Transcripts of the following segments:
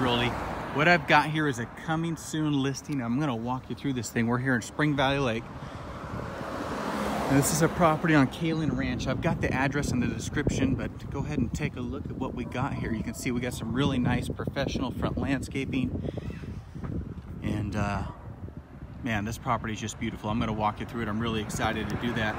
Realty. What I've got here is a coming soon listing. I'm gonna walk you through this thing. We're here in Spring Valley Lake. And this is a property on Kalin Ranch. I've got the address in the description, but go ahead and take a look at what we got here. You can see we got some really nice professional front landscaping. And uh, man, this property is just beautiful. I'm gonna walk you through it. I'm really excited to do that.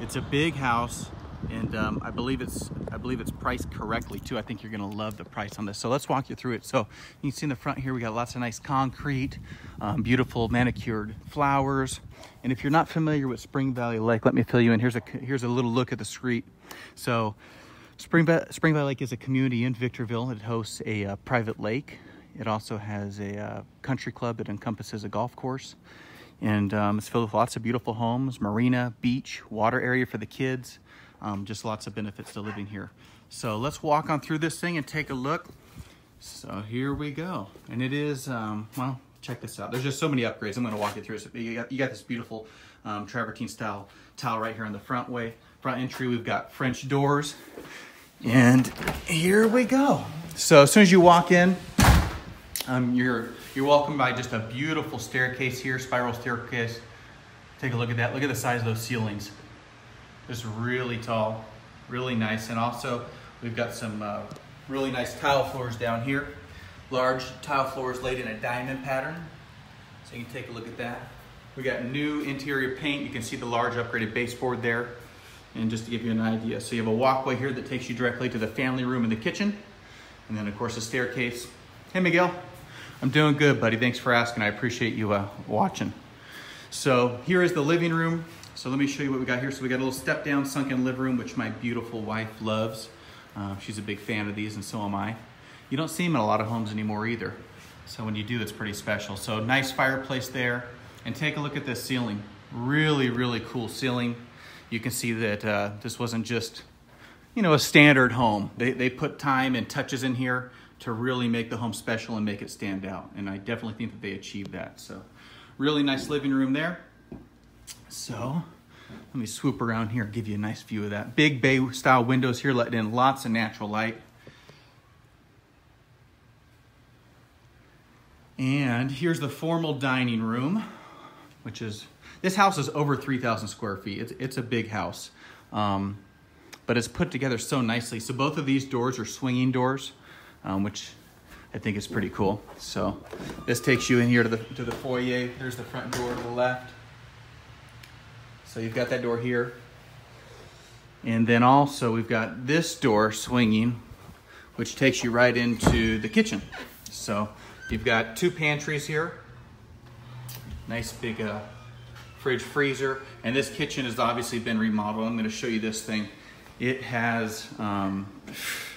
It's a big house and um, I believe it's I believe it's priced correctly too. I think you're gonna love the price on this. So let's walk you through it. So you can see in the front here we got lots of nice concrete, um, beautiful manicured flowers. And if you're not familiar with Spring Valley Lake, let me fill you in. Here's a here's a little look at the street. So Spring, Spring Valley Lake is a community in Victorville. It hosts a uh, private lake. It also has a uh, country club that encompasses a golf course. And um, it's filled with lots of beautiful homes, marina, beach, water area for the kids. Um, just lots of benefits to living here. So let's walk on through this thing and take a look. So here we go. And it is, um, well, check this out. There's just so many upgrades. I'm gonna walk you through. So you got, you got this beautiful um, travertine style tile right here on the front way, front entry. We've got French doors. And here we go. So as soon as you walk in, um, you're, you're welcomed by just a beautiful staircase here, spiral staircase. Take a look at that. Look at the size of those ceilings. Just really tall, really nice. And also we've got some uh, really nice tile floors down here. Large tile floors laid in a diamond pattern. So you can take a look at that. We got new interior paint. You can see the large upgraded baseboard there. And just to give you an idea. So you have a walkway here that takes you directly to the family room and the kitchen. And then of course a staircase. Hey Miguel, I'm doing good buddy. Thanks for asking. I appreciate you uh, watching. So here is the living room. So let me show you what we got here. So we got a little step down sunken living room, which my beautiful wife loves. Uh, she's a big fan of these and so am I. You don't see them in a lot of homes anymore either. So when you do, it's pretty special. So nice fireplace there. And take a look at this ceiling. Really, really cool ceiling. You can see that uh, this wasn't just, you know, a standard home. They, they put time and touches in here to really make the home special and make it stand out. And I definitely think that they achieved that. So really nice living room there. So let me swoop around here and give you a nice view of that. Big bay style windows here letting in lots of natural light. And here's the formal dining room, which is, this house is over 3,000 square feet. It's, it's a big house, um, but it's put together so nicely. So both of these doors are swinging doors, um, which I think is pretty cool. So this takes you in here to the, to the foyer. There's the front door to the left. So you've got that door here. And then also we've got this door swinging, which takes you right into the kitchen. So you've got two pantries here. Nice big uh, fridge freezer. And this kitchen has obviously been remodeled. I'm gonna show you this thing. It has, um,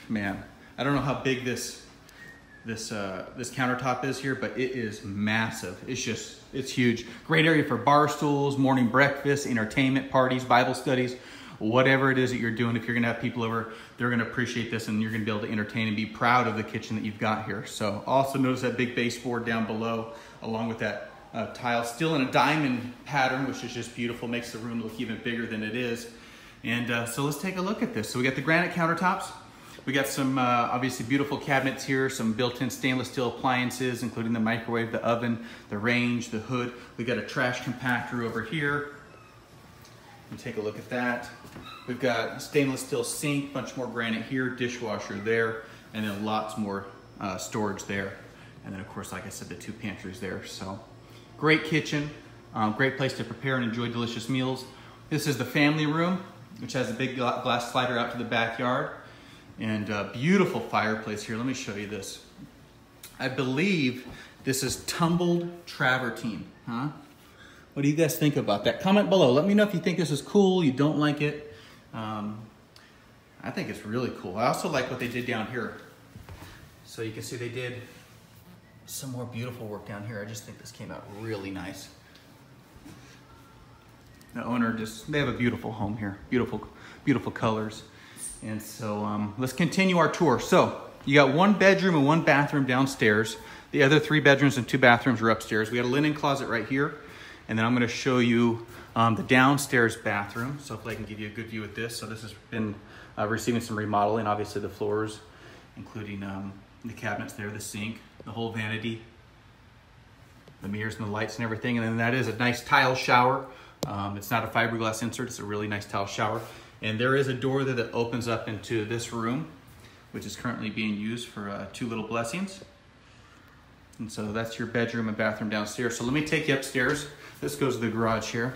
man, I don't know how big this this uh, this countertop is here, but it is massive. It's just, it's huge. Great area for bar stools, morning breakfast, entertainment, parties, Bible studies, whatever it is that you're doing. If you're gonna have people over, they're gonna appreciate this and you're gonna be able to entertain and be proud of the kitchen that you've got here. So also notice that big baseboard down below, along with that uh, tile, still in a diamond pattern, which is just beautiful, makes the room look even bigger than it is. And uh, so let's take a look at this. So we got the granite countertops, we got some uh, obviously beautiful cabinets here, some built-in stainless steel appliances, including the microwave, the oven, the range, the hood. We got a trash compactor over here. You take a look at that. We've got stainless steel sink, bunch more granite here, dishwasher there, and then lots more uh, storage there. And then of course, like I said, the two pantries there. So great kitchen, um, great place to prepare and enjoy delicious meals. This is the family room, which has a big glass slider out to the backyard. And beautiful fireplace here. Let me show you this. I believe this is tumbled travertine, huh? What do you guys think about that? Comment below. Let me know if you think this is cool, you don't like it. Um, I think it's really cool. I also like what they did down here. So you can see they did some more beautiful work down here. I just think this came out really nice. The owner just, they have a beautiful home here. Beautiful, beautiful colors. And so um, let's continue our tour. So you got one bedroom and one bathroom downstairs. The other three bedrooms and two bathrooms are upstairs. We got a linen closet right here. And then I'm gonna show you um, the downstairs bathroom. So hopefully I can give you a good view of this. So this has been uh, receiving some remodeling. Obviously the floors, including um, the cabinets there, the sink, the whole vanity, the mirrors and the lights and everything. And then that is a nice tile shower. Um, it's not a fiberglass insert, it's a really nice tile shower. And there is a door there that opens up into this room, which is currently being used for uh, two little blessings. And so that's your bedroom and bathroom downstairs. So let me take you upstairs. This goes to the garage here.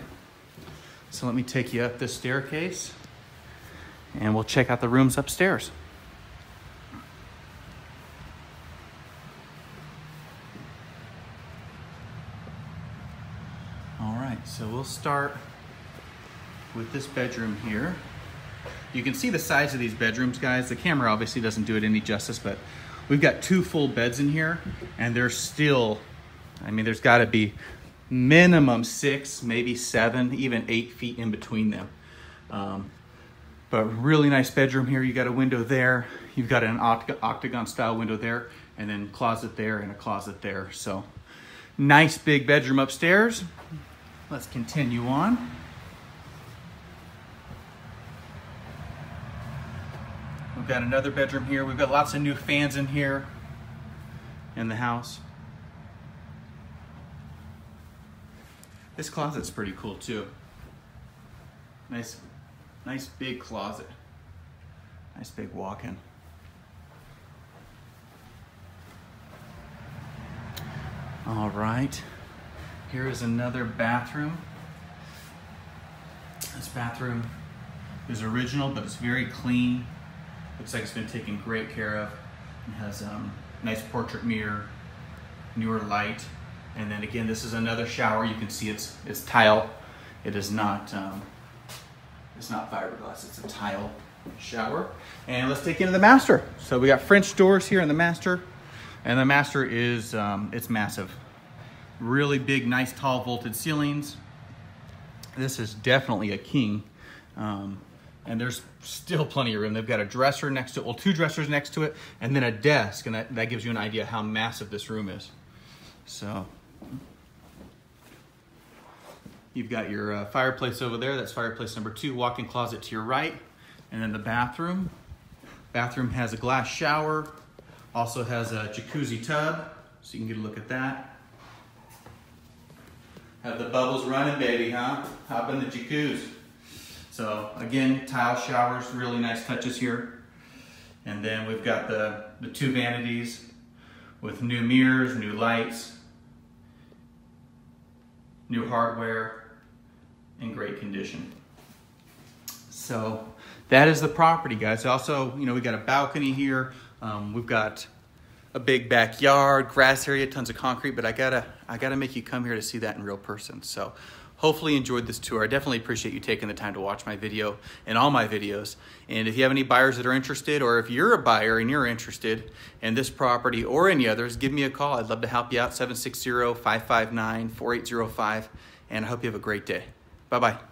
So let me take you up this staircase and we'll check out the rooms upstairs. All right, so we'll start with this bedroom here. You can see the size of these bedrooms, guys. The camera obviously doesn't do it any justice, but we've got two full beds in here, and they're still, I mean, there's gotta be minimum six, maybe seven, even eight feet in between them. Um, but really nice bedroom here. You got a window there. You've got an octagon style window there, and then closet there and a closet there. So nice big bedroom upstairs. Let's continue on. Got another bedroom here. We've got lots of new fans in here in the house. This closet's pretty cool too. Nice, nice big closet. Nice big walk-in. All right, here is another bathroom. This bathroom is original, but it's very clean. Looks like it's been taken great care of. It has um, nice portrait mirror, newer light, and then again, this is another shower. You can see it's it's tile. It is not um, it's not fiberglass. It's a tile shower. And let's take into the master. So we got French doors here in the master, and the master is um, it's massive. Really big, nice, tall vaulted ceilings. This is definitely a king. Um, and there's still plenty of room. They've got a dresser next to it, well, two dressers next to it, and then a desk, and that, that gives you an idea how massive this room is. So You've got your uh, fireplace over there. That's fireplace number two. Walk-in closet to your right. And then the bathroom. Bathroom has a glass shower. Also has a jacuzzi tub. So you can get a look at that. Have the bubbles running, baby, huh? Hop in the jacuzzi. So again, tile showers, really nice touches here. And then we've got the, the two vanities with new mirrors, new lights, new hardware, in great condition. So that is the property, guys. Also, you know, we got a balcony here. Um, we've got a big backyard, grass area, tons of concrete, but I gotta, I gotta make you come here to see that in real person. So hopefully you enjoyed this tour. I definitely appreciate you taking the time to watch my video and all my videos. And if you have any buyers that are interested, or if you're a buyer and you're interested in this property or any others, give me a call. I'd love to help you out, 760-559-4805. And I hope you have a great day. Bye bye.